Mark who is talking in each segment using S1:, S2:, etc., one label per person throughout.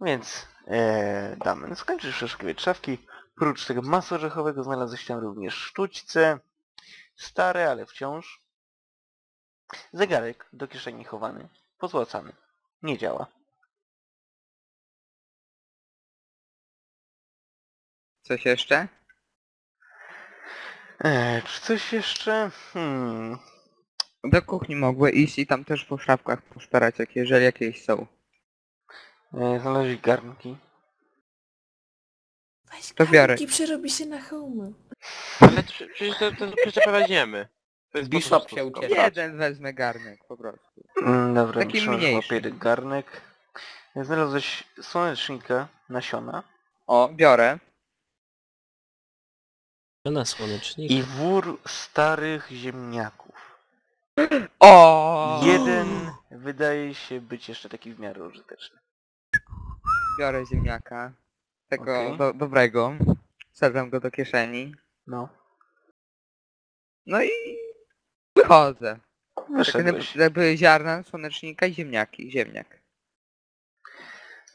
S1: Więc e, damy. Skończysz przeszukiwać szafki. Prócz tego masła orzechowego znalazłeś tam również sztućce. Stare, ale wciąż. Zegarek do kieszeni chowany. Pozłacany. Nie działa.
S2: Coś jeszcze?
S1: E, czy coś jeszcze? Hmm.
S2: Do kuchni mogły iść i tam też po szafkach poszperać, jak jeżeli jakieś są.
S1: E, znaleźli garnki.
S3: Weź
S2: To biorę.
S3: garnki, przerobi się na hełmy.
S4: Ale to, przecież to, to. To jest po
S5: Bishop
S4: prostu
S5: się
S4: skok.
S5: ucieszy.
S2: Jeden wezmę garnek, po prostu.
S1: Mm, dobra,
S2: Taki mniejszy.
S1: papiery garnek. Znalazłeś słonecznika, nasiona
S2: O, biorę.
S6: Na słonecznik.
S1: i wór starych ziemniaków.
S2: O!
S1: Jeden wydaje się być jeszcze taki w miarę użyteczny.
S2: Biorę ziemniaka. Tego
S1: Okej.
S2: do, dobrego. Wsadzam go do kieszeni.
S1: No,
S2: No i wychodzę. Tak
S1: wyszedłeś.
S2: jakby ziarna, słonecznika i ziemniaki. Ziemniak.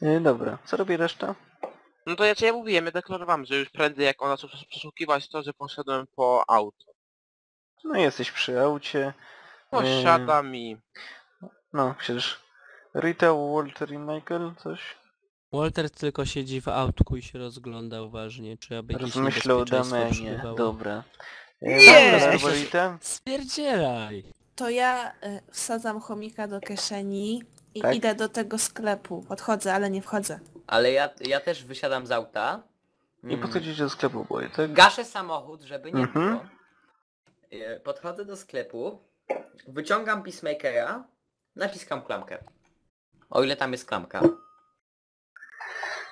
S1: E, dobra, co robi reszta?
S4: No to ja co ja mówiłem, ja deklarowałem, że już prędzej jak ona zaczął przeszukiwać to, że poszedłem po auto.
S1: No jesteś przy aucie.
S4: Posiadam i...
S1: No, przecież Rita, Walter i Michael, coś?
S6: Walter tylko siedzi w autku i się rozgląda uważnie, czy aby jakieś
S1: Rozmyślę o
S6: niebezpieczeństwo
S1: Damenie.
S6: przybywało.
S1: Dobra.
S2: Nie!
S1: dobra?
S6: Spierdzielaj!
S3: To ja y, wsadzam chomika do kieszeni i
S1: Tak?
S3: idę do tego sklepu. Podchodzę, ale nie wchodzę.
S5: Ale ja, ja też wysiadam z auta.
S1: I
S5: Mm.
S1: podchodzicie do sklepu boje, tak?
S5: Gaszę samochód, żeby nie
S1: Mhm.
S5: było. E, Podchodzę do sklepu, wyciągam Peacemakera, naciskam klamkę. O ile tam jest klamka.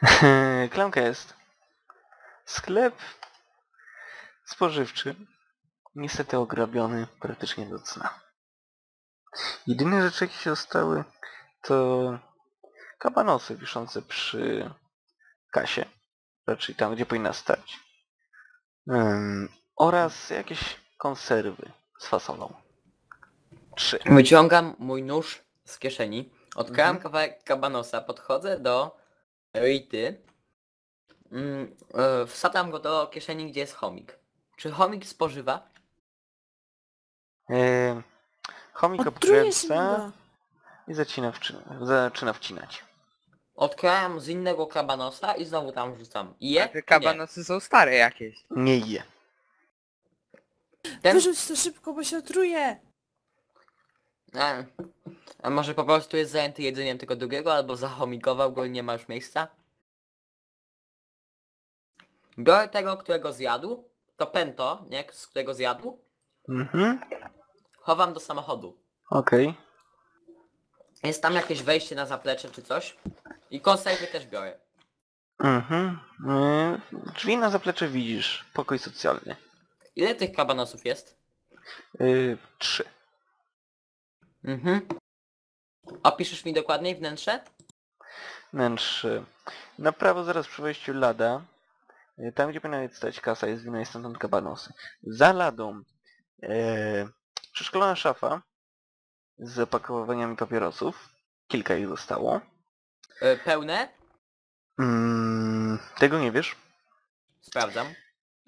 S1: Klamka jest. Sklep spożywczy. Niestety ograbiony praktycznie do cna. Jedyne rzeczy jakie się zostały to kabanosy wiszące przy kasie. Raczej tam gdzie powinna stać. Ym, oraz jakieś konserwy z fasolą. Trzy.
S5: Wyciągam mój nóż z kieszeni, odkryłem
S1: Mhm.
S5: kawałek kabanosa, podchodzę do Rity, mm, e, wsadzam go do kieszeni, gdzie jest chomik. Czy chomik spożywa?
S1: Yy, chomik
S3: Odtruję się
S1: obkręca
S3: go.
S1: i zaczyna, wci- zaczyna wcinać.
S5: Odkrajam z innego kabanosa i znowu tam wrzucam. Je?
S2: A te kabanosy są stare jakieś.
S1: Nie je.
S5: nie? Ten...
S3: Wyrzuć to szybko, bo się otruje.
S5: A, a może po prostu jest zajęty jedzeniem tego drugiego, albo zachomikował go i nie ma już miejsca? Biorę tego, którego zjadł, to pento, nie, z którego zjadł,
S1: Mhm.
S5: chowam do samochodu.
S1: Okej.
S5: Jest tam jakieś wejście na zaplecze czy coś. I konserwy też biorę.
S1: Mhm. Yy, drzwi na zaplecze widzisz. Pokój socjalny.
S5: Ile tych kabanosów jest?
S1: Yy, trzy.
S5: Mhm. Opiszesz mi dokładniej wnętrze?
S1: Wnętrze. Na prawo zaraz przy wejściu lada. Yy, tam gdzie powinna stać kasa jest wina i stamtąd kabanosy. Za ladą yy, przeszkolona szafa z opakowaniami papierosów. Kilka ich zostało.
S5: E, pełne?
S1: Mm, tego nie wiesz.
S5: Sprawdzam.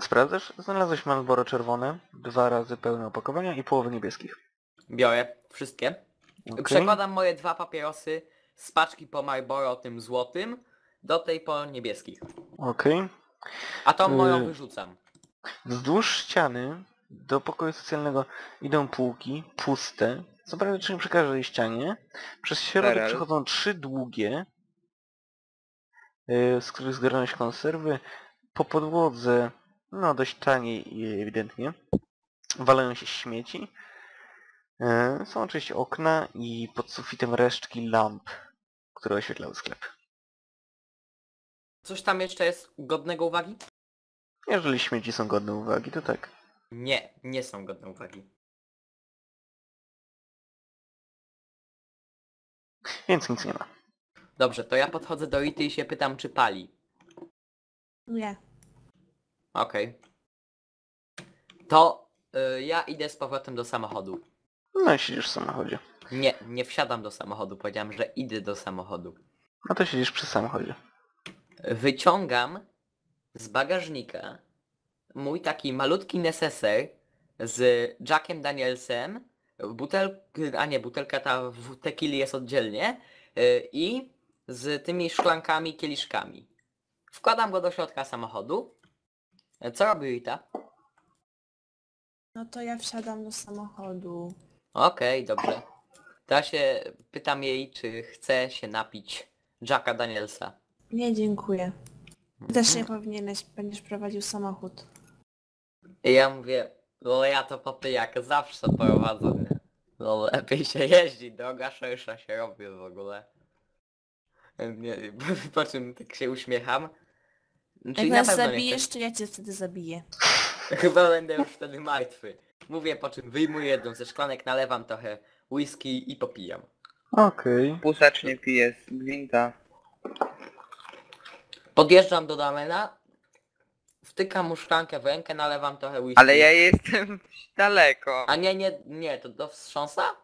S1: Sprawdzasz? Znalazłeś Marlboro czerwone, dwa razy pełne opakowania i połowę niebieskich.
S5: Biorę wszystkie.
S1: Okej.
S5: Przekładam moje dwa papierosy z paczki po Marlboro tym złotym do tej po niebieskich.
S1: Okej.
S5: A tą moją
S1: Y.
S5: wyrzucam.
S1: Wzdłuż ściany do pokoju socjalnego idą półki puste, co praktycznie przy każdej ścianie. Przez środek przechodzą trzy długie, yy, z których zgarnąłeś konserwy. Po podłodze, no dość taniej i ewidentnie, walają się śmieci. Yy, Są oczywiście okna i pod sufitem resztki lamp, które oświetlały sklep.
S5: Coś tam jeszcze jest godnego uwagi?
S1: Jeżeli śmieci są godne uwagi, to tak.
S5: Nie, nie są godne uwagi.
S1: Więc nic nie ma.
S5: Dobrze, to ja podchodzę do Rity i się pytam, czy pali.
S3: Nie.
S5: Okej. To y, ja idę z powrotem do samochodu.
S1: No i siedzisz w samochodzie.
S5: Nie, nie wsiadam do samochodu. Powiedziałem, że idę do samochodu.
S1: No to siedzisz przy samochodzie.
S5: Wyciągam z bagażnika mój taki malutki neseser z Jackiem Danielsem, butel... a nie, butelka ta w tequili jest oddzielnie y, i z tymi szklankami, kieliszkami. Wkładam go do środka samochodu. Co robi Rita?
S3: No to ja wsiadam do samochodu.
S5: Okej, dobrze. Teraz się pytam jej, czy chce się napić Jacka Danielsa.
S3: Nie, dziękuję. Ty też nie powinieneś, będziesz prowadził samochód.
S5: I ja mówię, no ja to popy jak zawsze prowadzę, nie? No lepiej się jeździ, droga szersza się robi w ogóle. Nie, po czym tak się uśmiecham.
S3: Jak
S5: Czyli na
S3: nas
S5: pewno nie
S3: zabijesz, to ja cię wtedy zabiję.
S5: Chyba będę już wtedy martwy. Mówię, po czym wyjmuję jedną ze szklanek, nalewam trochę whisky i popijam.
S1: Okej.
S2: Półsacznie pije z gwinta.
S5: Podjeżdżam do Damena, wtykam mu szklankę w rękę, nalewam trochę whisky.
S2: Ale ja jestem daleko.
S5: A nie, nie, nie, to do wstrząsa?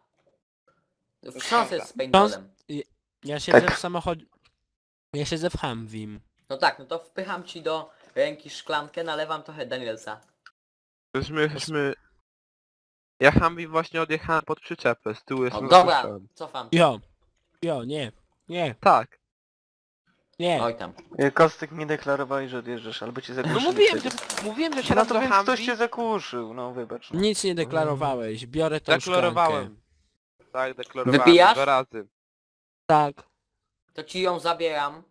S5: Wstrząs jest z paintballem.
S6: Ja siedzę
S1: Tak.
S6: w samochodzie... Ja siedzę w Humvim.
S5: No tak, no to wpycham ci do ręki szklankę, nalewam trochę Danielsa.
S4: Żeśmy, jesteśmy... Ja Humvee właśnie odjechałem pod przyczepę, z tyłu
S5: O,
S4: jestem
S5: dobra, cofam.
S6: Jo. Jo, nie. Nie.
S4: Tak.
S6: Nie.
S5: Oj tam.
S1: Kostek nie deklarowałeś, że odjeżdżasz, albo cię
S4: No mówiłem, że, mówiłem, że
S1: No
S4: siadam
S1: to
S4: do
S1: więc ktoś cię zakłuszył, no wybacz. No.
S6: Nic nie deklarowałeś. Biorę tą
S4: Deklarowałem.
S6: szklankę.
S4: Tak, deklarowałem
S5: Wypijasz?
S4: dwa razy.
S6: Tak.
S5: To ci ją zabieram.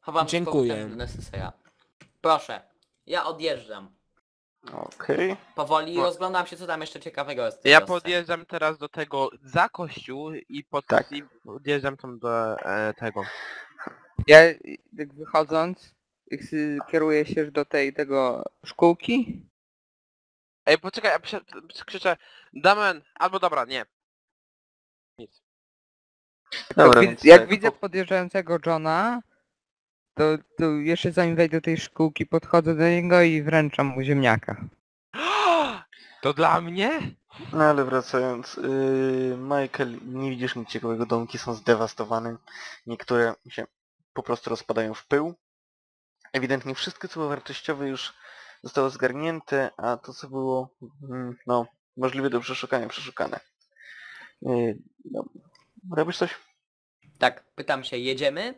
S5: Chowam z
S6: Dziękuję.
S5: powrotem do. Proszę. Ja odjeżdżam.
S1: Okej.
S5: Powoli
S4: No.
S5: rozglądam się co tam jeszcze ciekawego jest. w tej
S4: Ja
S5: wiosce.
S4: podjeżdżam teraz do tego za kościół i pod
S1: Tak.
S4: i podjeżdżam tam do e, tego.
S2: Ja tak wychodząc y, kieruję się do tej tego szkółki.
S4: Ej, poczekaj, ja prze- krzyczę Damen, albo dobra, nie. Nic.
S1: Dobra,
S2: jak
S1: więc
S2: jak
S1: tak,
S2: widzę
S1: po-
S2: podjeżdżającego Johna, to, to jeszcze zanim wejdę do tej szkółki, podchodzę do niego i wręczam mu ziemniaka.
S4: To dla mnie?
S1: No ale wracając, yy, Michael, nie widzisz nic ciekawego, domki są zdewastowane, niektóre się po prostu rozpadają w pył. Ewidentnie wszystko co było wartościowe już zostało zgarnięte, a to co było, mm, no, możliwe do przeszukania, przeszukane. Yy, no. Robisz coś?
S5: Tak, pytam się, jedziemy?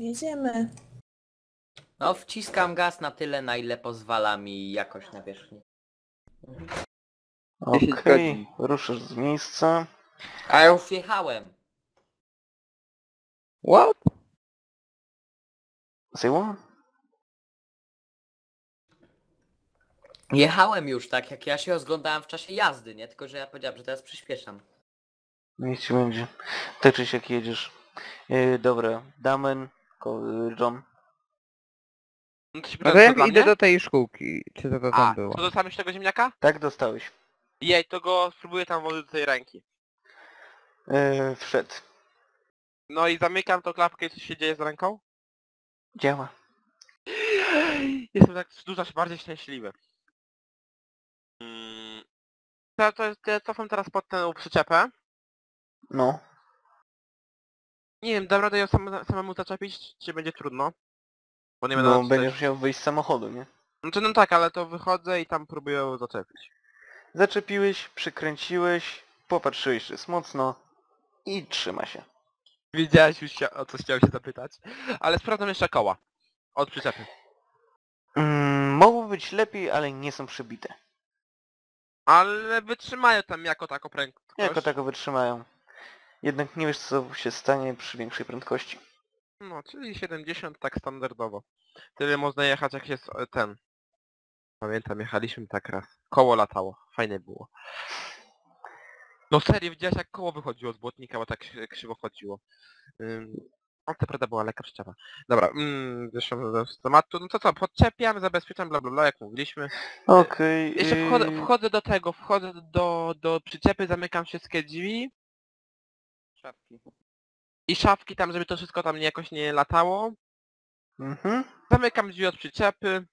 S3: Jedziemy.
S5: No wciskam gaz na tyle, na ile pozwala mi jakość nawierzchni.
S1: Okej,
S2: 10 godzin.
S1: ruszysz z miejsca.
S5: A ja już jechałem.
S2: What?
S1: Zajęło?
S5: Jechałem już tak, jak ja się rozglądałem w czasie jazdy, nie? Tylko, że ja powiedziałem, że teraz przyspieszam.
S1: Niech ci będzie. Tak czy siak jedziesz. Yy, dobra, Damen, ko- John.
S4: No to się
S2: No to jak idę
S4: mnie?
S2: do tej szkółki, czy to, to tam
S4: A,
S2: było?
S4: to dostałeś tego ziemniaka?
S1: Tak, dostałeś.
S4: Jej, to go spróbuję tam włożyć do tej ręki.
S1: Yy, wszedł.
S4: No i zamykam tą klapkę i co się dzieje z ręką?
S1: Działa.
S4: Jestem tak dużo bardziej szczęśliwy. Mm. To, to, to ja cofam teraz pod tę przyczepę.
S1: No.
S4: Nie wiem, dam radę ją sam, samemu zaczepić, czy będzie trudno? Bo nie będę
S1: No będziesz musiał wyjść z samochodu, nie?
S4: Znaczy no tak, ale to wychodzę i tam próbuję ją zaczepić.
S1: Zaczepiłeś, przykręciłeś, popatrzyłeś, czy jest mocno i trzyma się.
S4: Wiedziałeś już się, o co chciałem się zapytać. Ale sprawdzam jeszcze koła. Od przyczepy.
S1: Mm, mogło być lepiej, ale nie są przybite.
S4: Ale wytrzymają tam jako taką prędkość.
S1: Jako tako wytrzymają. Jednak nie wiesz co się stanie przy większej prędkości.
S4: No, czyli 70 tak standardowo. Tyle można jechać jak jest e, ten. Pamiętam, jechaliśmy tak raz. Koło latało. Fajne było. No serio, widziałeś jak koło wychodziło z błotnika, bo tak krzywo- krzywo chodziło. Ym, no to prawda była lekka przyczepa. Dobra, mm, zresztą do z tematu. No to co, podczepiam, zabezpieczam, bla bla bla, jak mówiliśmy.
S1: Okej.
S4: Jeszcze wchodzę,
S1: yy,
S4: wchodzę do tego, wchodzę do, do przyczepy, zamykam wszystkie drzwi
S2: Szafki.
S4: i szafki tam, żeby to wszystko tam nie, jakoś nie latało.
S1: Mhm.
S4: Zamykam drzwi od przyczepy.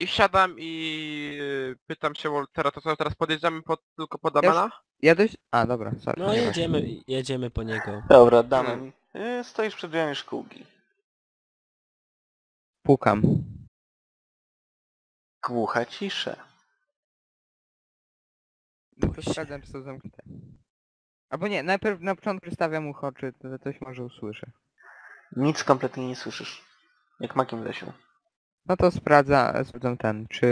S4: I wsiadam i y, pytam się Waltera, to co, teraz podjeżdżamy pod, tylko pod Damana?
S2: Ja dość... A, dobra, sorry.
S6: No
S2: nie
S6: jedziemy, jedziemy po niego.
S1: Dobra, Damian. y, Stoisz przed drzwiami szkółki.
S2: Pukam.
S1: Głucha cisza.
S2: No to sprawdzam, czy są zamknięte. Albo nie, najpierw na początku przystawiam ucho, czy to coś może usłyszę.
S1: Nic kompletnie nie słyszysz. Jak makiem w lesie.
S2: No to sprawdza, sprawdzam ten, czy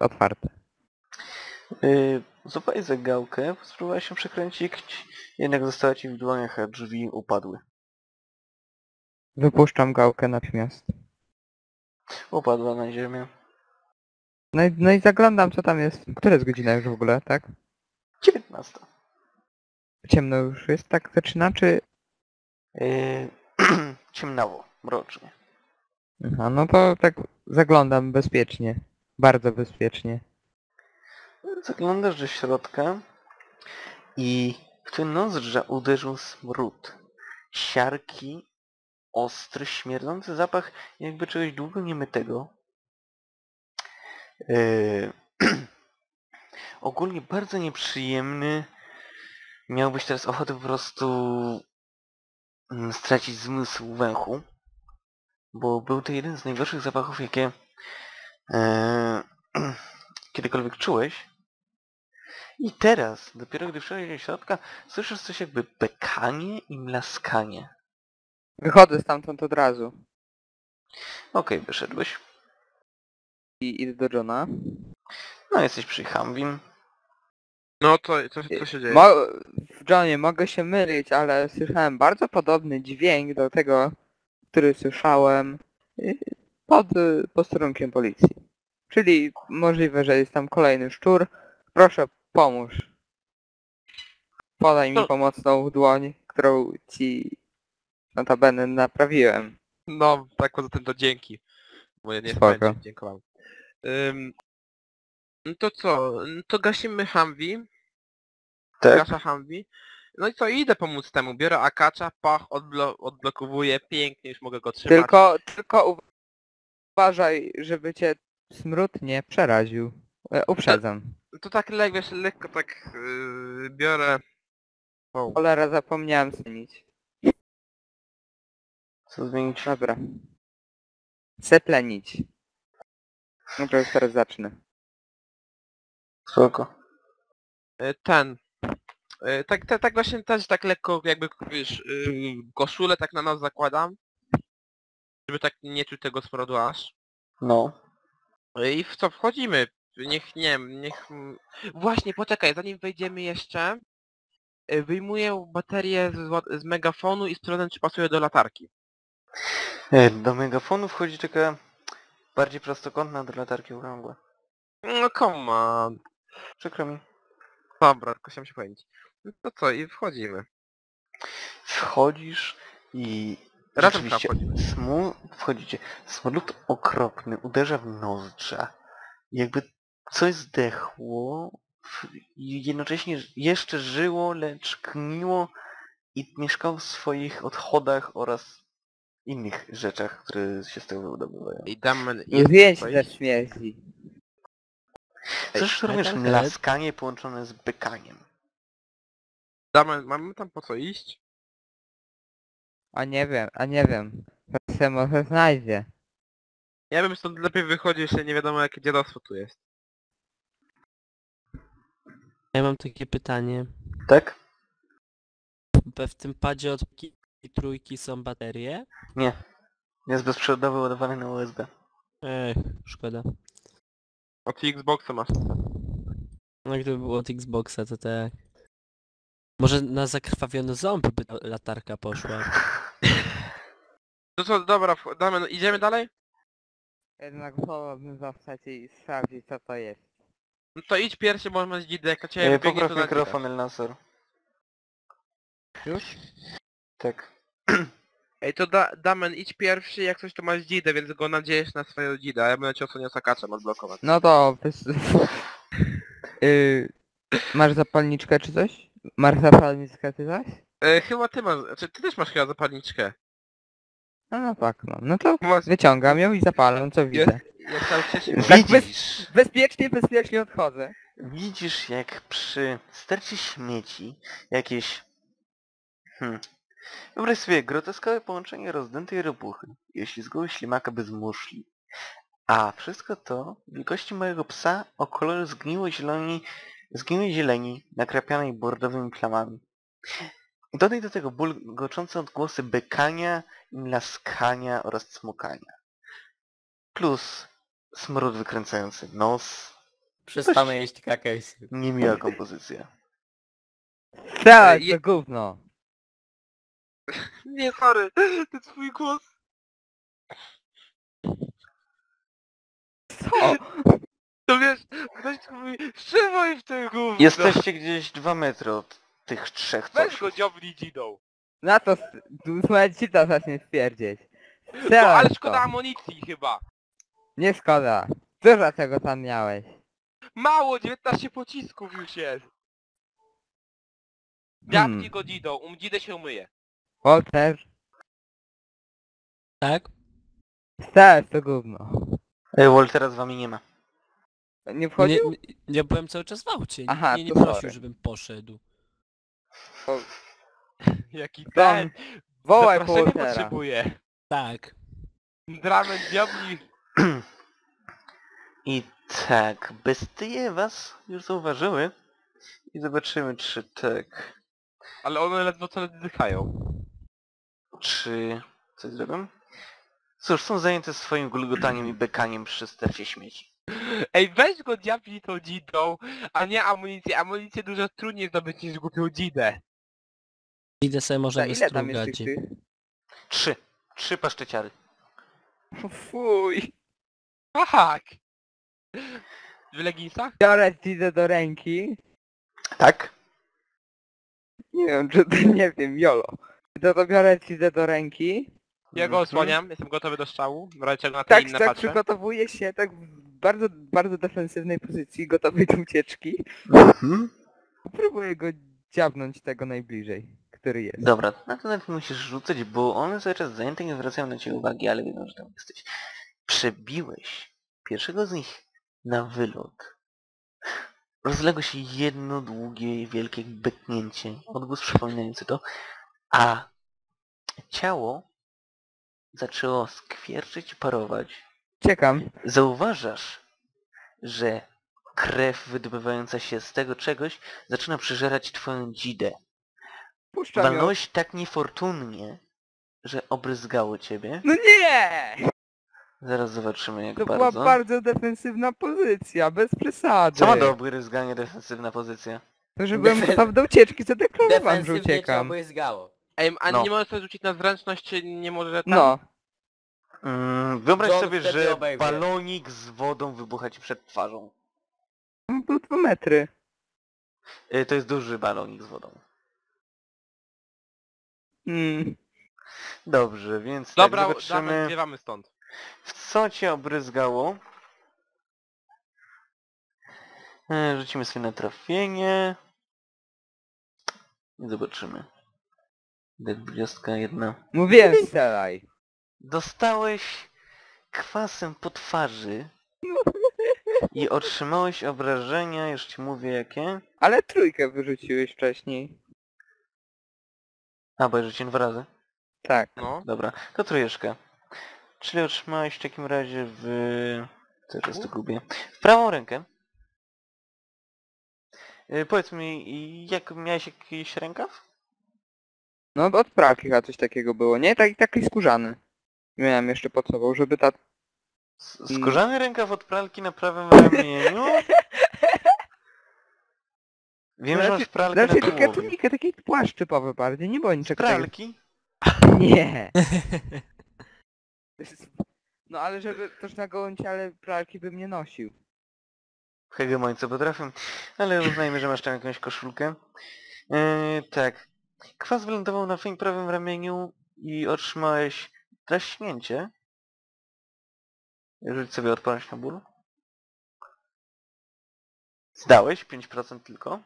S2: otwarte.
S1: Yy, złapałeś za gałkę, spróbowałeś się przekręcić, jednak została ci w dłoniach, a drzwi upadły.
S2: Wypuszczam gałkę natychmiast.
S1: Upadła na ziemię.
S2: No i, no i zaglądam, co tam jest. Która jest godzina już w ogóle, tak?
S1: 19.
S2: Ciemno już jest, tak zaczyna, czy...
S1: Yy, ciemnawo, mrocznie.
S2: Aha, no to tak zaglądam bezpiecznie. Bardzo bezpiecznie.
S1: Zaglądasz do środka i w twoje nozdrza uderzył smród. Siarki, ostry, śmierdzący zapach jakby czegoś długo niemytego. Yy, ogólnie bardzo nieprzyjemny. Miałbyś teraz ochotę po prostu mm, stracić zmysł węchu. Bo był to jeden z najgorszych zapachów, jakie e, kiedykolwiek czułeś. I teraz, dopiero gdy wszedłeś do środka, słyszysz coś jakby bekanie i mlaskanie.
S2: Wychodzę stamtąd od razu.
S1: Okej, wyszedłeś.
S2: I idę do Johna.
S1: No, jesteś przy Humvim.
S4: No to co, co się dzieje?
S2: Mo w Johnie mogę się mylić, ale słyszałem bardzo podobny dźwięk do tego, który słyszałem y, pod posterunkiem policji. Czyli możliwe, że jest tam kolejny szczur. Proszę, pomóż. Podaj mi
S4: No.
S2: pomocną dłoń, którą ci notabene naprawiłem.
S4: No, tak poza tym to dzięki. Bo ja nie
S2: Spoko.
S4: dziękowałem. Ym, no to co? To gasimy Humvee.
S1: Tak?
S4: Humvee. No i co, idę pomóc temu. Biorę akacza, pach, odblo odblokowuję, pięknie, już mogę go trzymać.
S2: Tylko, tylko uwa- uważaj, żeby cię smród nie przeraził. E, uprzedzam.
S4: To tak le wiesz, lekko tak yy, biorę... O,
S2: Cholera, zapomniałem zmienić.
S1: Co zmienić?
S2: Dobra. Seplenić. Dobra, już teraz zacznę.
S1: Spoko.
S4: y, ten. Y, tak, tak, tak właśnie też tak lekko jakby wiesz, yy, koszulę tak na nos zakładam. Żeby tak nie czuć tego smrodu aż.
S1: No.
S4: I w co wchodzimy? Niech nie wiem, niech... mm, Właśnie, poczekaj, zanim wejdziemy jeszcze, y, wyjmuję baterię z, z megafonu i sprawdzam, czy pasuje do latarki.
S1: E, Do megafonu wchodzi taka bardziej prostokątna do latarki okrągła.
S4: No come on.
S1: Przykro mi.
S4: Dobra, tylko chciałem się powiedzieć. No to co, i wchodzimy.
S1: Wchodzisz i
S4: Razem
S1: rzeczywiście
S4: wchodzimy.
S1: smu... wchodzicie. Smród okropny uderza w nozdrza. Jakby coś zdechło w- i jednocześnie ż- jeszcze żyło, lecz gniło i mieszkało w swoich odchodach oraz innych rzeczach, które się z tego wydobywają.
S4: I damy...
S2: Nie zdjęć ze śmierci.
S1: Słyszysz również mlaskanie połączone z bykaniem.
S4: Damy, mamy tam po co iść?
S2: A nie wiem, a nie wiem. To się może znajdzie.
S4: Ja bym stąd lepiej wychodził, jeśli nie wiadomo jakie dziadostwo tu jest.
S6: Ja mam takie pytanie.
S1: Tak?
S6: We w tym padzie od i trójki są baterie?
S1: Nie. Jest bezprzewodowy ładowany na USB.
S6: Ech, szkoda.
S4: Od Xboxa masz.
S6: No gdyby było od Xboxa to tak. Może na zakrwawiony ząb by ta latarka poszła.
S4: No co, dobra, damy, no, idziemy dalej?
S2: Jednak wolałbym zostać i sprawdzić co to jest.
S4: No to idź pierwszy, bo masz dzidę, jak to cię
S1: E,
S4: wybiegnie,
S1: Popraw
S4: to
S1: mikrofon Elnasor.
S2: Już?
S1: Tak.
S4: Ej, to da, Damen, idź pierwszy, jak coś to masz dzidę, więc go nadziejesz na swojego dzida, a ja będę cię osłoniał sakaczem odblokować.
S2: No to... Wys... y... Masz zapalniczkę czy coś? Masz zapalniczkę czy coś?
S4: E, chyba ty masz, znaczy ty też masz chyba zapalniczkę.
S2: No no tak, no. No to
S4: Właśnie.
S2: wyciągam ją i zapalam, co widzę. Tak bez-
S1: Widzisz,
S2: Bezpiecznie, bezpiecznie odchodzę.
S1: widzisz jak przy stercie śmieci jakieś... Hmm. Wyobraź sobie groteskowe połączenie rozdętej ropuchy i oślizgłego ślimaka bez muszli. A wszystko to wielkości mojego psa o kolorze zgniłej zieloni, zgniłej zieleni nakrapianej bordowymi plamami. Dodaj do tego bulgoczące odgłosy bekania, mlaskania oraz cmokania. Plus smród wykręcający nos.
S5: Przestanę jeść krakersy.
S1: Niemiła kompozycja.
S2: Tak,
S4: je-
S2: to gówno.
S4: Nie, sorry, to twój głos.
S2: Co?
S4: To wiesz, ktoś tu mówi, trzymaj w tym gówno.
S1: Jesteście gdzieś dwa metry od tych trzech
S4: Weź
S1: coś.
S4: go dziobnij dzidą.
S2: Na to słuchaj ci to zacznie stwierdzić.
S4: No, ale szkoda
S2: to.
S4: amunicji chyba.
S2: Nie szkoda. Dużo czego tam miałeś.
S4: Mało, 19 pocisków już jest.
S2: Hmm.
S4: Dziabnij go dzidą, um dzidę się umyje.
S2: Walter,
S6: Tak?
S2: w to gówno.
S1: E, Waltera z wami nie ma.
S2: Nie
S6: Nie,
S2: wchodził?
S6: nie, ja byłem cały czas w aucie. Nikt
S2: Aha,
S6: mnie nie
S2: to
S6: prosił,
S2: sorry.
S6: żebym poszedł.
S4: Jaki
S2: Tam,
S4: ten,
S2: wołaj Waltera.
S4: potrzebuje.
S6: Tak.
S4: Dramen diabli.
S1: I tak, bestie was już zauważyły. I zobaczymy, czy tak,
S4: Ale one ledwo co oddychają.
S1: czy coś zrobią. Cóż, są zajęte swoim gulgotaniem i bekaniem przy stercie śmieci.
S4: Ej, weź go diabli tą dzidą, a nie amunicję. Amunicję dużo trudniej zdobyć niż głupią dzidę.
S6: Idę sobie może
S2: Za ile tam jest
S6: wystrugać.
S2: tych tych?
S1: Trzy. Trzy paszczeciary.
S2: Fuj.
S4: Tak. W leginsach?
S2: Biorę idę do ręki.
S1: Tak?
S2: Nie wiem, czy to nie wiem, jolo. To to biorę idę do ręki.
S4: Ja go
S1: Mhm.
S4: osłaniam, jestem gotowy do strzału. Razie czego na te
S2: Tak,
S4: inne
S2: tak
S4: patrzę.
S2: przygotowuję się tak w bardzo, bardzo defensywnej pozycji, gotowej do ucieczki.
S1: Mhm.
S2: Próbuję go dziabnąć tego najbliżej, który jest.
S1: Dobra, na to nawet musisz rzucać, bo one cały czas zajęte nie zwracają na ciebie uwagi, ale wiedzą, że tam jesteś. Przebiłeś pierwszego z nich na wylot. Rozległo się jedno długie, wielkie beknięcie, odgłos przypominający to, a ciało zaczęło skwierczyć i parować.
S2: Czekam.
S1: Zauważasz, że krew wydobywająca się z tego czegoś zaczyna przeżerać twoją dzidę.
S2: Puszczam ją.
S1: Walnąłeś tak niefortunnie, że obryzgało ciebie.
S2: No nie!
S1: Zaraz zobaczymy jak
S2: To
S1: bardzo.
S2: była bardzo defensywna pozycja, bez przesady.
S1: Co ma do obryzgania defensywna pozycja?
S2: To, że byłem
S5: Defen-
S2: gotowy do ucieczki, zadeklarowałem, że
S5: Defensywnie cię
S2: uciekam.
S5: obryzgało.
S4: Ej, a
S1: No.
S4: nie możesz sobie rzucić na zręczność, czy nie może tam?
S2: No.
S1: Mm, wyobraź
S5: John
S1: sobie,
S5: wtedy
S1: że
S5: obejdzie.
S1: balonik z wodą wybucha ci przed twarzą.
S2: Był dwa metry.
S1: Y, To jest duży balonik z wodą.
S2: Mm.
S1: Dobrze, więc
S4: Dobra,
S1: tak,
S4: dawaj,
S1: zobaczymy
S4: zwiewamy stąd.
S1: w co cię obryzgało. E, Rzucimy sobie na trafienie. I zobaczymy. D20 jedna.
S2: Mówiłem strzelaj.
S1: Dostałeś kwasem po twarzy i otrzymałeś obrażenia, już ci mówię jakie.
S2: Ale trójkę wyrzuciłeś wcześniej.
S1: A, bo ja rzuciłem dwa razy.
S2: Tak.
S4: No.
S1: Dobra, to trójeczka. Czyli otrzymałeś w takim razie w... Teraz to gubię. W prawą rękę. Yy, powiedz mi, jak miałeś jakiś rękaw?
S2: No od pralki chyba coś takiego było, nie? Taki, taki skórzany. Miałem jeszcze pod sobą, żeby ta...
S1: S- Skórzany rękaw od pralki na prawym ramieniu? Wiem, że masz pralkę na
S2: Raczej taka
S1: tułowiu.
S2: tunika, taki płaszcz typowy bardziej, nie było
S1: Z
S2: niczego takiego.
S1: pralki?
S2: Nie. No ale żeby też na gołym ciele pralki bym nie nosił.
S1: Hegemońce potrafię. Ale uznajmy, że masz tam jakąś koszulkę. Yy, tak. Kwas wylądował na twoim prawym ramieniu i otrzymałeś draśnięcie. Rzuć sobie odporność na ból. Zdałeś 5% tylko.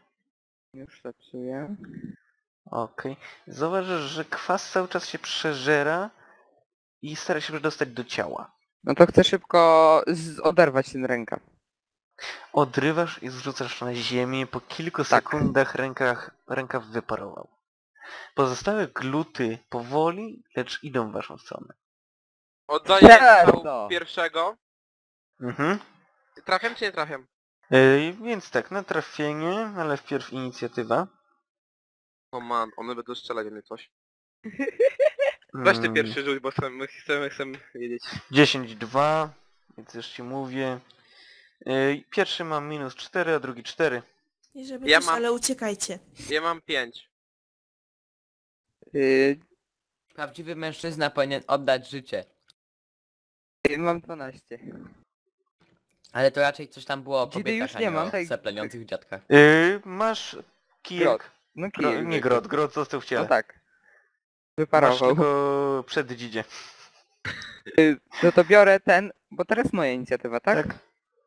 S2: Już zapsuję.
S1: Okej. Zauważysz, że kwas cały czas się przeżera i stara się dostać do ciała.
S2: No to chcę szybko z- oderwać ten rękaw.
S1: Odrywasz i zrzucasz na ziemię, po kilku
S2: Tak.
S1: sekundach rękach, rękaw wyparował. Pozostałe gluty powoli, lecz idą w waszą stronę.
S4: Oddaję
S2: Teraz
S4: strzał pierwszego.
S1: Mhm.
S4: Trafiam czy nie trafiam?
S1: Yy, więc tak, na trafienie, ale wpierw inicjatywa.
S4: O man, one będą strzelać we mnie coś. Weź ty
S1: Mm,
S4: pierwszy rzuć, bo chcemy, chcemy, chcemy wiedzieć.
S1: 10-2, więc już ci mówię. Yy, pierwszy mam minus 4, a drugi 4.
S3: Nie żeby
S4: Ja mam-
S3: ale uciekajcie.
S4: Ja mam 5.
S2: Yy,
S5: Prawdziwy mężczyzna powinien oddać życie.
S2: mam 12.
S5: Ale to raczej coś tam było o
S2: Dzidy
S5: kobietach,
S2: już
S5: a
S2: nie
S5: nie
S2: mam,
S5: o
S2: tak-
S5: sepleniących dziadkach.
S1: Yy, masz kijek.
S2: Grot. No
S1: Gro,
S2: kijek.
S1: nie grot, grot został w ciele.
S2: No tak.
S1: Masz
S2: Wyparował.
S1: tylko przed dzidzie.
S2: Yy, No to biorę ten, bo teraz moja inicjatywa, tak?
S1: Tak.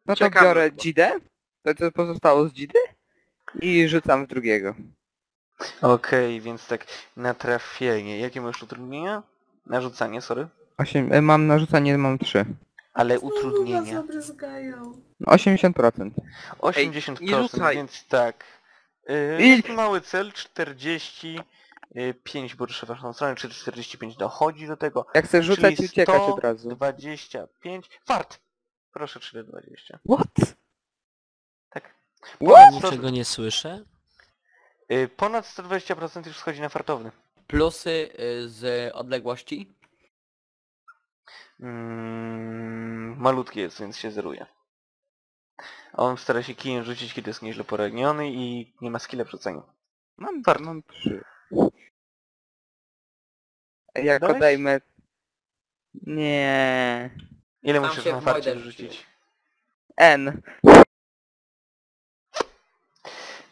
S2: No to
S4: Czekamy
S2: biorę
S4: chyba.
S2: dzidę, to co pozostało z dzidy i rzucam w drugiego.
S1: Okej, więc tak, na trafienie. Jakie masz utrudnienia? Narzucanie, sorry.
S2: Osiem, e, mam narzucanie, mam 3.
S1: Ale utrudnienia.
S3: zabryzgają.
S2: 80%.
S1: 80%,
S4: nie rzucaj.
S1: więc tak. Yy,
S2: I-
S1: mały cel, 45, bo ruszę w waszą stronę, czy 45 dochodzi do tego.
S2: Jak chcesz rzucać i
S1: Czyli
S2: uciekać od razu.
S1: 125, fart! Proszę 420.
S2: What?
S1: Tak.
S2: What?
S6: Niczego nie słyszę?
S1: Yy, ponad 120% już schodzi na fartowny.
S5: Plusy y, z odległości.
S1: Mm, malutki jest, więc się zeruje. On stara się kijem rzucić, kiedy jest nieźle poraniony i nie ma skilla w rzucaniu.
S2: Mam,
S1: Fart.
S2: mam 3. Jak
S1: Dałeś?
S2: odejmę... Nie.
S1: Ile
S5: Sam
S1: musisz
S5: się
S1: na
S5: w
S1: farcie rzucić?
S2: N.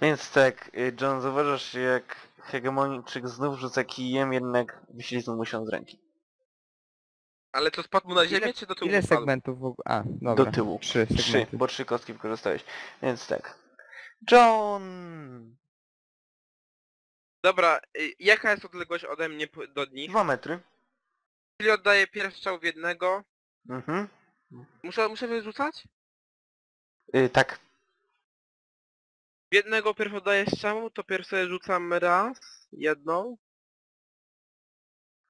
S1: Więc tak, y, John, zauważasz jak hegemonczyk znów rzuca kijem, jednak wyśliznął mu się z ręki.
S4: Ale to spadł mu na ziemię
S2: Ile-
S4: czy do tyłu
S2: Ile
S4: spadł?
S2: segmentów w ogóle? A, dobra.
S1: Do tyłu.
S2: 3
S1: Trzy,
S2: segmenty.
S1: bo trzy kostki wykorzystałeś. Więc tak. John!
S4: Dobra, y, jaka jest odległość ode mnie p- do nich?
S1: Dwa metry.
S4: Czyli oddaję pierwszy strzał w jednego.
S1: Mhm.
S4: Muszę, muszę wyrzucać?
S1: Y, tak.
S4: Jednego pierw oddaję strzał, to pierw sobie rzucam raz, jedną.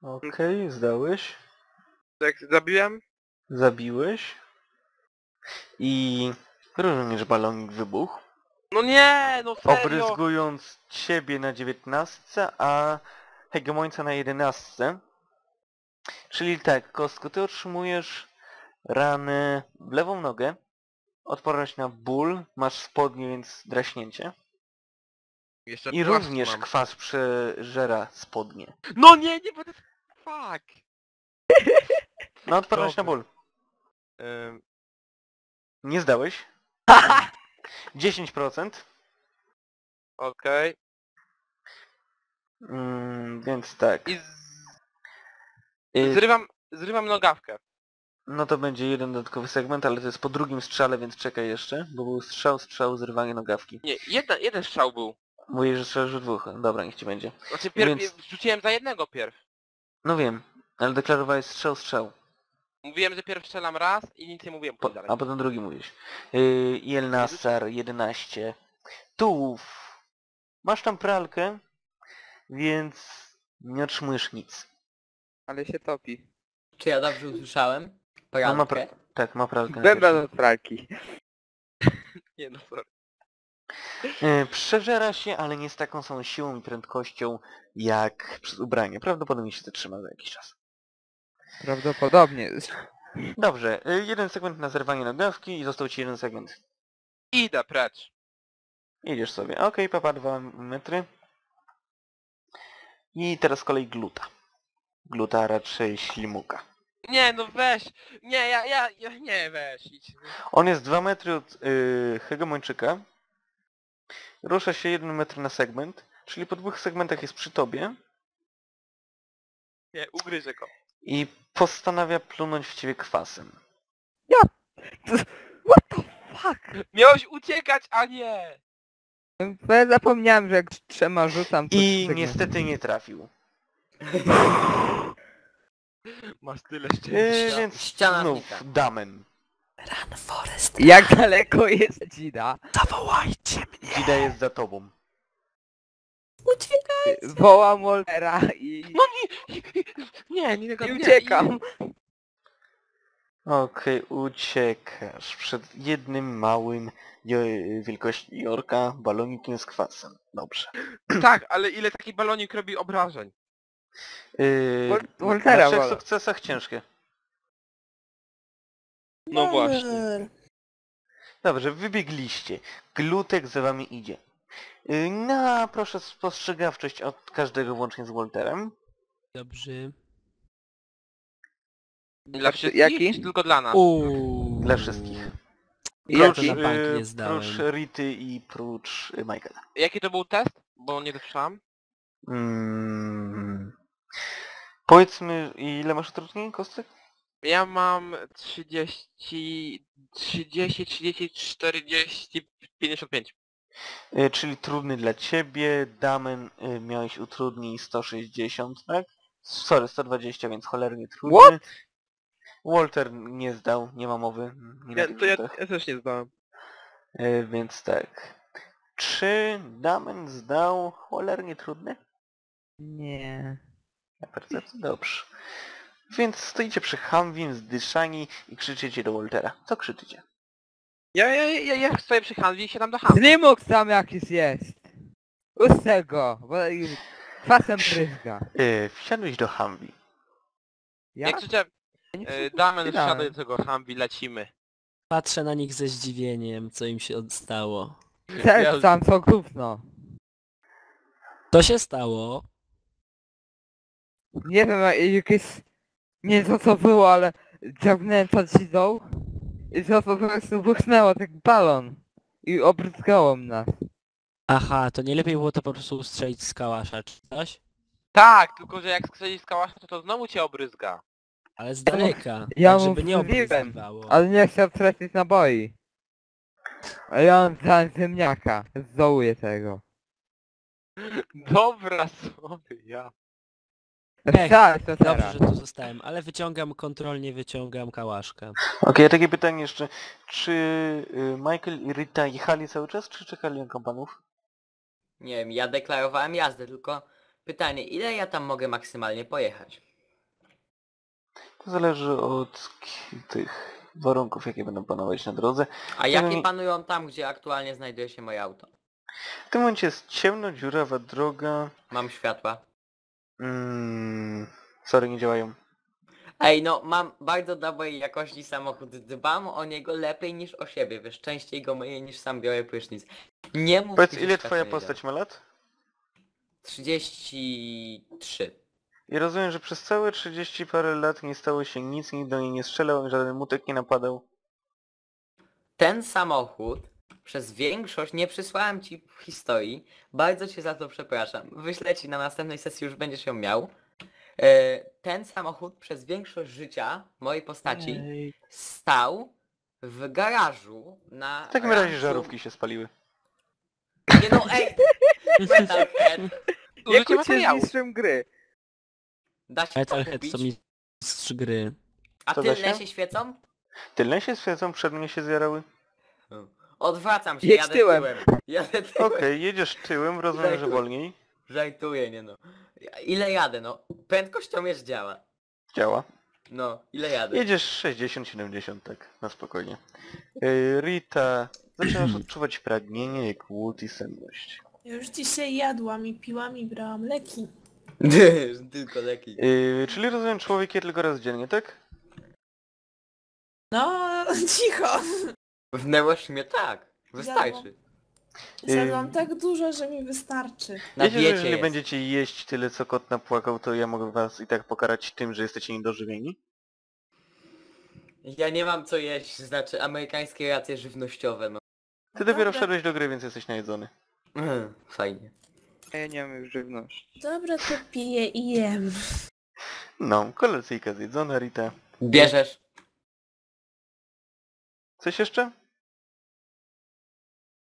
S1: Okej, zdałeś.
S4: Jak zabiłem?
S1: Zabiłeś. I również balonik wybuchł.
S4: No nie, no serio!
S1: Obryzgując ciebie na 19, a hegemońca na 11. Czyli tak, Kostko, ty otrzymujesz ranę w lewą nogę, odporność na ból, masz spodnie, więc draśnięcie.
S4: Jeszcze
S1: I
S4: płaszcz
S1: również
S4: mam.
S1: kwas przeżera spodnie.
S4: No nie, nie będę... Fuck!
S1: No odporność na ból.
S4: Ym,
S1: Nie zdałeś? 10%.
S4: Okej.
S1: Mm, więc tak.
S4: I z...
S1: Y,
S4: zrywam, zrywam nogawkę.
S1: No to będzie jeden dodatkowy segment, ale to jest po drugim strzale, więc czekaj jeszcze, bo był strzał, strzał, zrywanie nogawki.
S4: Nie, jeden, jeden strzał był.
S1: Mówisz, że strzelasz w dwóch. Dobra, niech ci będzie.
S4: Znaczy pierw,
S1: Więc-
S4: rzuciłem za jednego pierw.
S1: No wiem, ale deklarowałeś strzał, strzał.
S4: Mówiłem, że pierw strzelam raz i nic nie mówiłem
S1: Po, a potem drugi mówisz. Yy, IL Nassar 11. Tułów. Masz tam pralkę, więc nie otrzymujesz nic.
S2: Ale się topi.
S5: Czy ja dobrze usłyszałem?
S1: No ma
S5: Pralkę.
S1: pra- tak, ma pralkę. piersi.
S2: do pralki.
S4: Nie no, sorry.
S1: Yy, przeżera się, ale nie z taką samą siłą i prędkością jak przez ubranie. Prawdopodobnie się zatrzyma za jakiś czas.
S2: Prawdopodobnie.
S1: Dobrze, yy, jeden segment na zerwanie nogawki i został ci jeden segment.
S4: Idę precz.
S1: Idziesz sobie. Okej, papa 2 metry. I teraz kolej gluta. Gluta raczej ślimuka.
S4: Nie no weź! Nie, ja, ja, ja nie weź, idź.
S1: On jest 2 metry od yy, hegemończyka. Rusza się 1 metr na segment, czyli po dwóch segmentach jest przy tobie
S4: Nie, ugryzę go.
S1: i postanawia plunąć w ciebie kwasem.
S2: What the fuck?
S4: Miałeś uciekać, a nie!
S2: Bo ja zapomniałem, że jak trzema rzucam to
S1: I niestety nie trafił.
S4: Masz tyle
S1: Yy,
S4: szczęścia.
S1: więc
S5: Ściana
S1: znów. Damen.
S2: Jak daleko jest Dzida?
S6: Zawołajcie mnie!
S1: Dzida jest za tobą.
S3: Uciekaj!
S2: Wołam Woltera i,
S4: No nie, nie, nie, nie,
S2: i
S4: nie,
S2: uciekam.
S1: Okej, uciekasz przed jednym małym jo- wielkości Jorka balonikiem z kwasem. Dobrze.
S4: Tak, ale ile taki balonik robi obrażeń?
S1: Yy,
S2: Wol- Woltera
S1: na trzech
S2: wolę.
S1: sukcesach ciężkie.
S4: No właśnie.
S1: Dobrze, wybiegliście. Glutek za wami idzie. Yy, no, proszę spostrzegawczość od każdego włącznie z Wolterem.
S6: Dobrze.
S4: Dla wszystkich
S2: Jaki?
S4: czy tylko dla nas?
S6: Uuu.
S1: Dla wszystkich. Prócz,
S6: to na bank
S1: yy,
S6: nie zdałem.
S1: prócz Rity i prócz yy, Michaela.
S4: Jaki to był test? Bo nie dosłyszałem.
S1: Mm. Powiedzmy, ile masz utrudnień, Kostek?
S4: Ja mam 30, 30, 30, 40, 55.
S1: Y, czyli trudny dla ciebie, Damen y, miałeś utrudnień 160, tak? Sorry, 120, więc cholernie trudny.
S2: What?
S1: Walter nie zdał, nie ma mowy. Nie
S4: Ja, to ja,
S1: rzutach.
S4: ja też nie zdałem.
S1: Y, więc tak. Czy Damen zdał cholernie trudny?
S2: Nie.
S1: Percepcję? Dobrze. Więc stoicie przy Humvim zdyszani i krzyczycie do Waltera. Co krzyczycie?
S4: Ja, ja, ja, ja stoję przy handli i siadam do handlu.
S2: Zlimux tam jakiś jest. Ustę go, bo i kwasem pryzga.
S1: Yy, wsiadłeś do Humvee.
S2: Ja?
S4: Jak krzyczę,
S2: nie
S4: e,
S2: przeczytałem.
S4: wsiadaj do tego Humvee, lecimy.
S6: Patrzę na nich ze zdziwieniem, co im się stało.
S2: Też tam co gówno.
S6: To się stało.
S2: Nie wiem, jak- jakieś... Nie wiem co to było, ale ciągnąłem to dzidą i to po prostu buchnęło tak balon. I obryzgało nas.
S6: Aha, to nie lepiej było to po prostu ustrzelić z kałasza czy coś?
S4: Tak, tylko że jak strzelisz z kałasza, to to znowu cię obryzga.
S6: Ale z daleka,
S2: Ja
S6: tak
S2: mu
S6: żeby nie
S2: wmówiłem,
S6: obryzywało.
S2: Ale nie chcę tracić naboi. A ja mam za ziemniaka. Zdołuję tego.
S4: Dobra, sorry, ja.
S6: Ech,
S2: Tak, to
S6: Dobrze,
S2: teraz.
S6: że tu zostałem, ale wyciągam kontrolnie, wyciągam kałaszkę.
S1: Okej, takie pytanie jeszcze. Czy y, Michael i Rita jechali cały czas, czy czekali na kompanów?
S5: Nie wiem, ja deklarowałem jazdę, tylko pytanie, ile ja tam mogę maksymalnie pojechać?
S1: To zależy od tych warunków, jakie będą panować na drodze.
S5: A jakie
S1: nie-
S5: panują tam, gdzie aktualnie znajduje się moje auto?
S1: W tym momencie jest ciemno, dziurawa droga.
S5: Mam światła.
S1: Mm, sorry, nie działają.
S5: Ej, no mam bardzo dobrej jakości samochód, dbam o niego lepiej niż o siebie, wiesz, częściej go myję niż sam biorę prysznic. Nie mów
S1: Powiedz,
S5: mi, że
S1: ile twoja postać ma lat?
S5: działa. 33.
S1: I rozumiem, że przez całe 30 parę lat nie stało się nic, nikt do niej nie strzelał, żaden mutek nie napadał.
S5: Ten samochód przez większość, nie przysłałem ci historii, bardzo cię za to przepraszam. Wyślę ci na następnej sesji, już będziesz ją miał. E, Ten samochód przez większość życia mojej postaci
S6: Ej,
S5: stał w garażu na
S1: W takim razie żarówki się spaliły.
S5: Nie no ej! Metalhead!
S4: Użycie
S2: Jak uciec
S4: materiału.
S2: mistrzem gry.
S5: Da się to
S6: Metalhead
S5: kupić?
S6: to mistrz gry.
S5: A
S1: Co da
S5: tylne
S1: się?
S5: się świecą?
S1: Tylne się świecą, przednie się zjarały.
S5: Odwracam się,
S2: Jedź
S5: jadę
S2: tyłem.
S5: tyłem. Jadę tyłem.
S1: Okej, jedziesz tyłem, rozumiem, że wolniej.
S5: Żartuję, nie no. Ile jadę, no? Prędkościomierz działa.
S1: Działa.
S5: No, ile jadę?
S1: Jedziesz 60-70, tak, na spokojnie. Yy, Rita, zaczynasz odczuwać pragnienie, głód i senność.
S3: Już dzisiaj jadłam i piłam i brałam leki.
S5: Tylko leki.
S1: Yy, czyli rozumiem, człowiek je tylko raz dziennie, tak?
S3: No, cicho.
S5: Wnęłaś mnie tak. Wystarczy.
S3: Zjadłam tak dużo, że mi wystarczy.
S5: Na
S1: Wiecie, że
S5: diecie
S1: jeżeli
S5: jest.
S1: będziecie jeść tyle, co kot napłakał, to ja mogę was i tak pokarać tym, że jesteście niedożywieni?
S5: Ja nie mam co jeść, znaczy amerykańskie racje żywnościowe, no.
S1: Ty dopiero
S3: Dobra.
S1: wszedłeś do gry, więc jesteś najedzony.
S5: Mhm, Fajnie.
S2: Ja nie mam już żywności.
S3: Dobra, to piję i jem.
S1: No, kolacyjka zjedzona, Rita.
S5: Bierzesz.
S1: Coś jeszcze?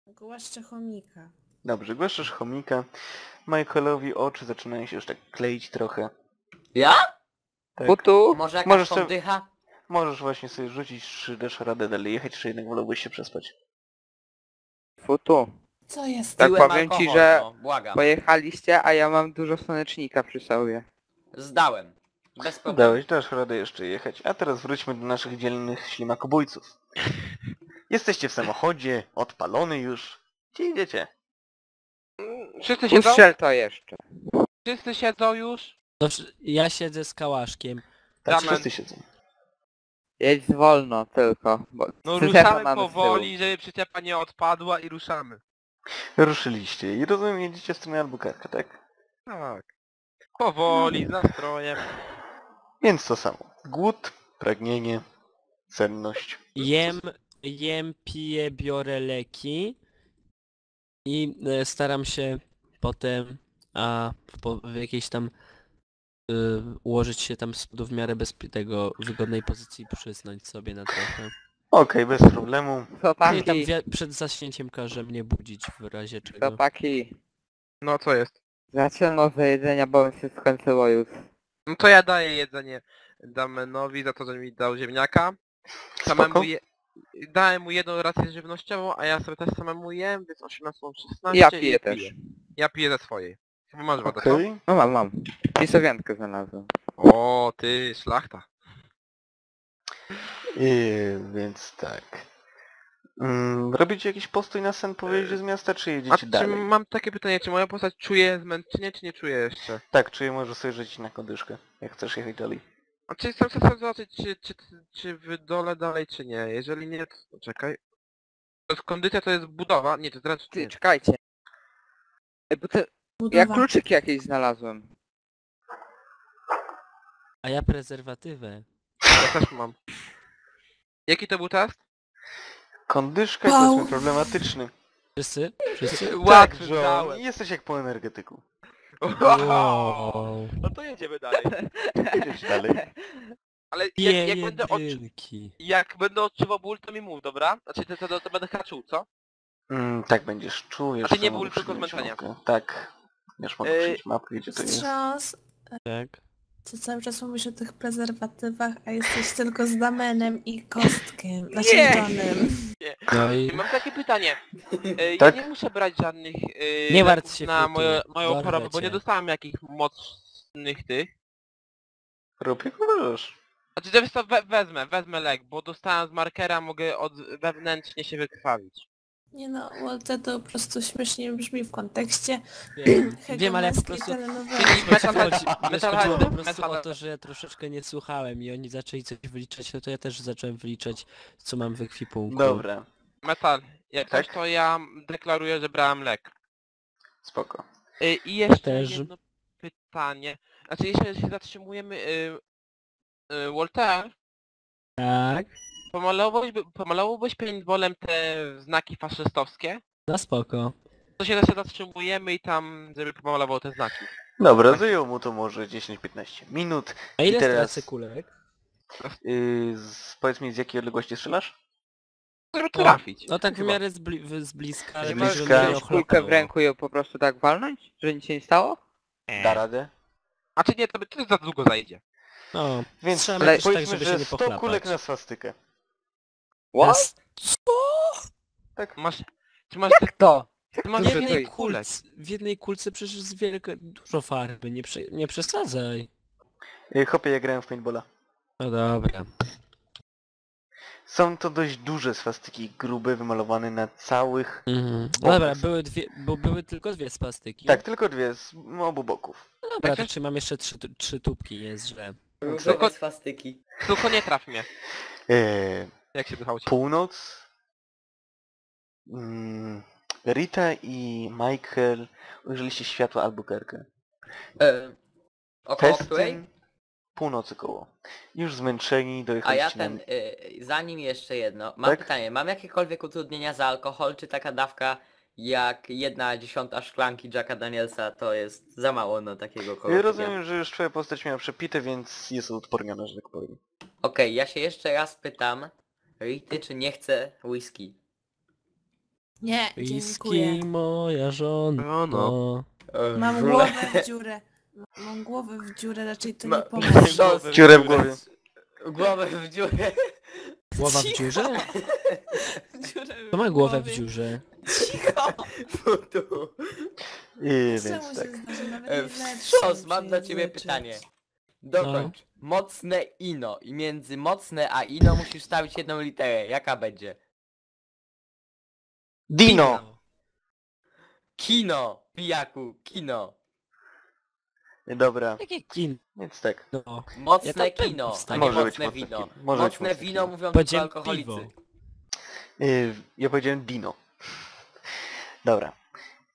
S3: Głaszczę chomika.
S1: Dobrze, głaszczesz chomika. Michaelowi oczy zaczynają się już tak kleić trochę.
S5: Ja?
S1: Tak.
S2: Putu?
S5: Może jakaś
S1: Możesz sobie-? Możesz właśnie sobie rzucić, czy dasz radę dalej jechać, czy jednak wolałbyś się przespać.
S2: Futu.
S3: Co jest?
S2: Tak
S5: Piłem
S2: powiem ci,
S5: alkohol,
S2: że-
S5: No, błagam.
S2: Pojechaliście, a ja mam dużo słonecznika przy sobie.
S5: Zdałem. Bez problemu.
S1: Dałeś, dasz radę jeszcze jechać. A teraz wróćmy do naszych dzielnych ślimakobójców. Jesteście w samochodzie, odpalony już. Gdzie idziecie?
S4: Wszyscy siedzą?
S2: Ustrzel to jeszcze.
S4: Wszyscy siedzą już?
S6: No, ja siedzę z kałaszkiem.
S1: Tak, wszyscy siedzą.
S2: Jedź wolno tylko, bo
S4: No
S2: przyczepę
S4: ruszamy
S2: mamy z tyłu.
S4: powoli, żeby przyczepa nie odpadła i ruszamy.
S1: Ruszyliście i rozumiem, jedziecie w stronę Albuquerque, tak?
S4: Tak. Powoli, z nastrojem.
S1: Więc to samo. Głód, pragnienie, senność.
S6: Jem, jem, piję, biorę leki i e, staram się potem a w, po, w jakiejś tam y, ułożyć się tam s- w miarę bez tego wygodnej pozycji i przysnąć sobie na trochę.
S1: Okej, bez problemu.
S6: I tam
S2: Chłopaki,
S6: wi- przed zaśnięciem każe mnie budzić w razie czego.
S2: chłopaki.
S4: No co jest?
S2: Zaczynam od jedzenia, bo mi się skończyło już.
S4: No to ja daję jedzenie Damenowi za to, że mi dał ziemniaka. Samemu je... Dałem mu jedną rację żywnościową, a ja sobie też samemu jem, więc 18 są 16
S2: Ja
S4: i
S2: piję też.
S4: Ja piję ze swojej. Chyba masz wodę,
S1: Okej.
S2: No mam, mam. I sowiankę znalazłem.
S4: co? O, ty, szlachta.
S1: Yy, więc tak. Mm, robicie jakiś postój na sen po wyjeździe z miasta, czy
S4: A
S1: jedziecie
S4: czy
S1: dalej?
S4: mam takie pytanie, czy moja postać czuje zmęczenie, czy nie czuje jeszcze?
S1: Tak, czy możesz sobie żyć na kodyszkę, jak chcesz jechać dalej.
S4: A czy chcę chcę zobaczyć, czy, czy, czy wydolę dalej, czy nie. Jeżeli nie, to czekaj. To jest kondycja, to jest budowa. Nie, to jest wręcz...
S2: Ty,
S4: Nie.
S2: czekajcie. Ej, bo te, ja
S3: Budowa.
S2: kluczyki jakieś znalazłem.
S6: A ja prezerwatywę.
S4: Ja też mam. Jaki to był test?
S1: Kondyszka
S3: Wow.
S1: jest problematyczny.
S6: Wszyscy? Wszyscy?
S4: Łak,
S1: John,
S4: dałem.
S1: jesteś jak po energetyku.
S6: Wow.
S4: No to jedziemy dalej.
S1: Jedziesz dalej.
S4: Ale jak, jak, będę odczu...
S6: jedynki.
S4: jak będę odczuwał ból, to mi mów, dobra? Znaczy to, to, to będę kaczuł, co?
S1: Mm, tak będziesz czuł,
S4: ty nie
S1: mogę
S4: ból, tylko
S1: przyjąć
S4: zmęczenia.
S1: mapkę. Tak. Już mogę
S4: Ej,
S1: przyjąć mapkę, gdzie to jest.
S3: Wstrząs.
S6: Tak.
S3: Ty cały czas mówisz o tych prezerwatywach, a jesteś tylko z Damenem i Kostkiem. Znaczy
S2: Nie.
S6: No
S4: I mam takie pytanie. E,
S1: Tak?
S4: Ja nie muszę brać żadnych e,
S6: Nie martw
S4: leków
S6: się,
S4: na
S6: Futu.
S4: moje, moją
S6: Dorwę
S4: chorobę, bo
S6: cię.
S4: nie dostałem jakichś mocnych tych.
S1: Rób jak możesz.
S4: Znaczy, że wiesz co, we, wezmę, wezmę lek, bo dostałem z markera, mogę od wewnętrznie się wykrwawić.
S3: Nie no, Walter to po prostu śmiesznie brzmi w kontekście
S6: wiem, wiem ale ja po prostu...
S4: Czyli metal,
S6: Chodzi, wiesz, chodziło po prostu o to, że ja troszeczkę nie słuchałem i oni zaczęli coś wyliczać, no to ja też zacząłem wyliczać, co mam w ekwipunku.
S1: Dobra,
S4: metal. Jak
S1: Tak?
S4: coś, to ja deklaruję, że brałem lek.
S1: spoko.
S4: Y, I jeszcze
S6: Też.
S4: jedno pytanie. Znaczy, jeśli się zatrzymujemy... Y, y, Walter,
S6: Tak,
S4: pomalowałbyś, pomalowałbyś paintballem te znaki faszystowskie?
S6: na spoko.
S4: To się jeszcze zatrzymujemy i tam, żeby pomalował te znaki.
S1: Dobra, zajęło mu to może 10-15 minut.
S6: A ile
S1: I teraz-
S6: stracę kulek?
S1: Yy, z, powiedz mi z jakiej odległości strzelasz?
S4: Żeby trafić.
S6: No tak w
S4: Chyba.
S6: miarę z, bli z bliska,
S1: Z
S6: żeby
S1: bliska.
S6: żeby
S2: Wziąć kulkę w ręku i ją po prostu tak walnąć? Że nic się nie stało?
S1: Da radę?
S4: A czy nie, to, by- to za długo zajdzie.
S6: No,
S1: Więc
S6: Strzelam
S2: ale
S6: jakoś tak,
S1: powiedzmy,
S6: żeby się
S1: że
S6: nie
S1: 100
S6: pochlapać.
S1: kulek na swastykę.
S6: What?
S1: Tak.
S4: Masz... Czy masz...
S2: Jak to?
S4: Ty masz
S6: W jednej, kulce, w jednej kulce przecież jest wielkie, dużo farby, nie, prze, nie przesadzaj.
S1: Yy, Hopie, ja grałem w paintballa.
S6: No dobra.
S1: Są to dość duże swastyki, grube, wymalowane na całych...
S6: Mhm.
S1: Bokach.
S6: Dobra, były dwie, bo były tylko dwie spastyki.
S1: Tak, tylko dwie, z obu boków.
S6: No dobra, to
S4: Tak,
S6: czy mam jeszcze trzy, tu- trzy tubki, jest źle.
S5: Różowe swastyki.
S4: Tylko nie traf mnie.
S1: Yy,
S4: Jak się wychał
S1: północ... Mm, Rita i Michael ujrzeliście światło Albuquerque.
S5: E, około której?
S1: Północy koło. Już zmęczeni,
S5: A
S1: dojechaliście
S5: ja ten,
S1: na...
S5: y, zanim jeszcze jedno, mam
S1: Tak?
S5: pytanie, mam jakiekolwiek utrudnienia za alkohol, czy taka dawka jak jedna dziesiąta szklanki Jacka Danielsa to jest za mało na takiego kogoś?
S1: Ja? rozumiem, że już twoja postać miała przepite, więc jest odporniona, że tak powiem.
S5: Okej, ja się jeszcze raz pytam, Rity, czy nie chce whisky?
S3: Nie, dziękuję.
S6: Whisky, moja żona.
S4: No, no.
S5: E,
S3: Mam
S5: żule.
S3: głowę w dziurę. Mam głowę w dziurę, raczej to
S5: Ma-
S3: nie pomoże.
S5: Szos,
S1: Dziurę w głowie.
S5: Głowę w dziurę.
S6: Głowa w
S3: Cicho.
S6: dziurze?
S3: Dziurę
S6: To ma głowę w
S3: głowie.
S6: dziurze.
S3: Cicho!
S5: Futu.
S1: I
S3: Czemu
S1: więc
S3: się
S1: tak.
S3: zdarzy? Nawet
S5: E,
S3: najlepszy
S5: Szos, mam dla ciebie
S3: leczyć.
S5: pytanie. Dokończ. Mocne ino. I między mocne a ino musisz stawić jedną literę. Jaka będzie?
S1: Dino!
S5: Kino! Pijaku, kino.
S1: Dobra,
S6: Jakie kin?
S1: więc tak.
S6: No.
S5: Mocne
S6: Ja pewnie
S5: kino, a nie
S1: Może być
S5: mocne
S1: mocne
S5: wino.
S1: kino. Może być
S5: mocne
S1: mocne
S5: wino
S1: kino.
S5: mówią tylko
S6: Powiedziałem
S5: alkoholicy.
S6: piwo.
S1: Yy, ja powiedziałem Dino. Dobra.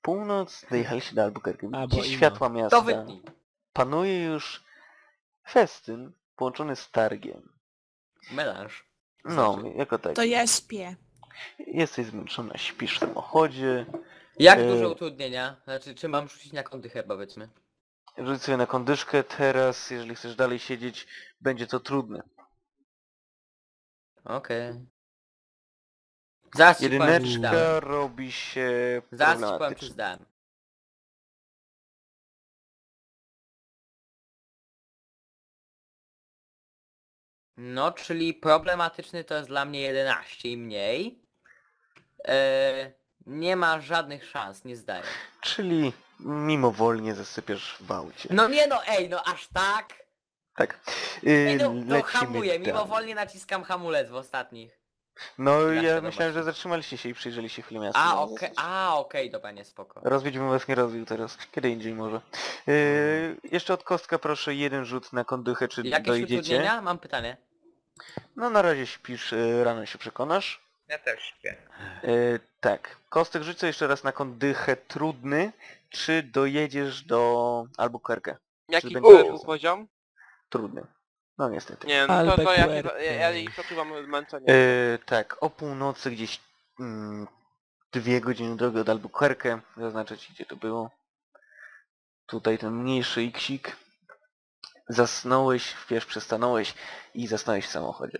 S1: Północ, dojechaliście do Albuquerque.
S6: Ino.
S1: światła
S5: To
S1: miasta.
S5: wytnij.
S1: Panuje już festyn połączony z targiem.
S5: Melanż.
S1: No,
S5: Znaczy-
S1: jako tak.
S3: To ja śpię.
S1: Jesteś zmęczona, śpisz w samochodzie.
S5: Jak
S1: E,
S5: duże utrudnienia? Znaczy, czy mam rzucić na kondychę, powiedzmy?
S1: Rzuć sobie na kondyszkę teraz, jeżeli chcesz dalej siedzieć, będzie to trudne.
S5: Okej. Zaraz ci powiem, czy zdałem.
S1: Jedyneczka robi się
S5: Zaraz ci powiem, czy zdałem. No, czyli problematyczny to jest dla mnie 11 i mniej. Eee, nie ma żadnych szans, nie zdaję.
S1: Czyli mimowolnie zasypiasz w aucie.
S5: No nie no, ej, no aż tak?
S1: Tak.
S5: Ej,
S1: Yy,
S5: no, no hamuję,
S1: dalej.
S5: mimowolnie naciskam hamulec w ostatnich.
S1: No ja
S5: to
S1: myślałem, że zatrzymaliście się i przyjrzeliście chwilę miasta.
S5: A, okej, a, okej, dobra, nie spoko.
S1: Rozbić bym was nie rozbił teraz. Kiedy indziej może. Yy, jeszcze od kostka proszę jeden rzut na kondychę, czy
S5: Jakieś
S1: dojdziecie.
S5: utrudnienia? Mam pytanie.
S1: No na razie śpisz, yy, rano się przekonasz.
S5: Ja też śpię.
S1: Yy, tak. Kostek sobie jeszcze raz na kondychę trudny, czy dojedziesz do Albuquerque.
S4: Jaki
S1: będzie
S4: był poziom?
S1: Trudny. No niestety.
S4: Nie, no to, to ja,
S6: Albuquerque.
S4: ja, ja poczuwam zmęczenie.
S1: Yy, tak, o północy gdzieś mm, dwie godziny drogi od Albuquerque. Zaznaczę ci gdzie to było. Tutaj ten mniejszy iksik. Zasnąłeś, wiesz, przystanąłeś i zasnąłeś w samochodzie.